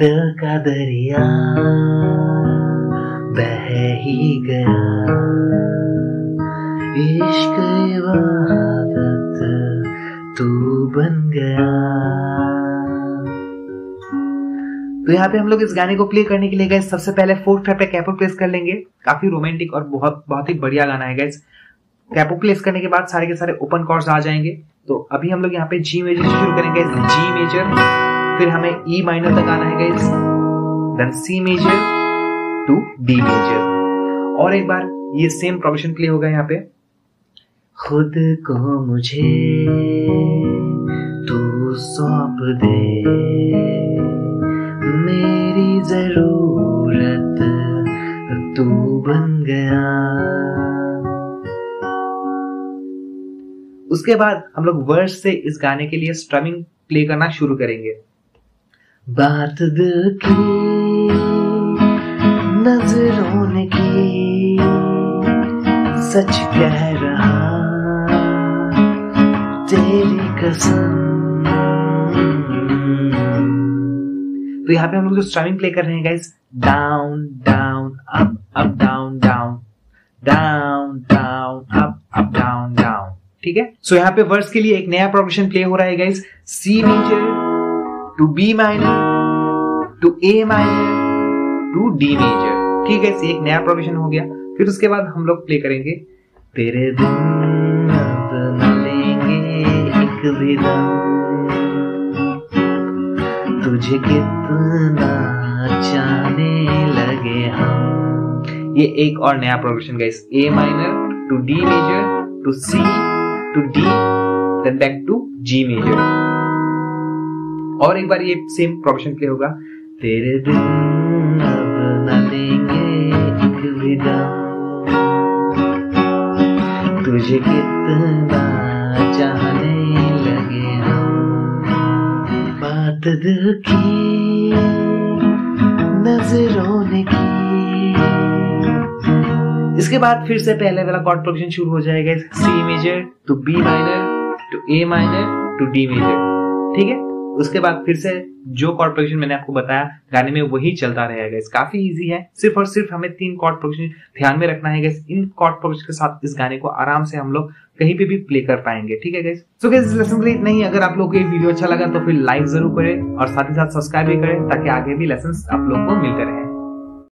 दिल का दरिया बह ही गया। इश्क इबादत तू बन गया। तो यहाँ पे हम लोग इस गाने को प्ले करने के लिए गए सबसे पहले फोर्थ फ्रेट पे कैपो प्लेस कर लेंगे। काफ़ी रोमांटिक और बहुत बहुत ही बढ़िया गाना है गाइस कैपो प्लेस करने के बाद सारे के सारे ओपन कॉर्ड्स आ जाएँगे। तो अभी हम लोग यहाँ पे जी मेजर से शुरू करेंगे जी मेजर फिर हमें ई माइनर तक आना है guys then C major to D major और एक बार ये सेम प्रोग्रेशन प्ले होगा यहाँ पे. खुद को मुझे तू सौंप दे. मेरी ज़रूरत तू बन गया. उसके बाद हम लोग वर्स से इस गाने के लिए स्ट्रमिंग प्ले करना शुरू करेंगे. बात दिल की नज़रों ने की, सच कह रहा, तेरी कसम। तो यहाँ पे हम लोग जो स्ट्रमिंग प्ले कर रहे हैं guys down down up up down down down down up up down down ठीक है? सो यहाँ पे वर्स के लिए एक नया प्रोग्रेशन प्ले हो रहा है guys C major to B minor to A minor to D major ठीक है एक नया प्रोग्रेशन हो गया। फिर उसके बाद हम लोग प्ले करेंगे। तेरे दिन अब न लेंगे एक तुझे कितना जाने लगे हम। ये एक और नया progression guys A minor to D major to C to D then back to G major और एक बार ये सेम प्रोग्रेशन प्ले होगा। तेरे दिन तुझे कितना लगे बात दिल की नज़रों ने की। इसके बाद फिर से पहले वाला कॉर्ड प्रोग्रेशन शुरू हो जाएगा। C major to B minor to A minor to D major ठीक है? उसके बाद फिर से जो कॉर्ड प्रोग्रेशन मैंने आपको बताया गाने में वही चलता रहेगा इस काफ़ी इजी है। सिर्फ़ और सिर्फ़ हमें तीन कॉर्ड प्रोग्रेशन ध्यान में रखना है गैस इन कॉर्ड प्रोग्रेशन के साथ इस गाने को आराम से हम लोग कहीं पे भी प्ले कर पाएँगे। ठीक है गैस सो गैस लेसन के लिए इतना ही। अगर आप लोग को ये वीडियो अच्छा लगा तो फिर लाइक ज़रूर करें और साथ ही साथ सब्सक्राइब भी करें, ताकि आगे भी लेसन आप लोग को मिलते रहे।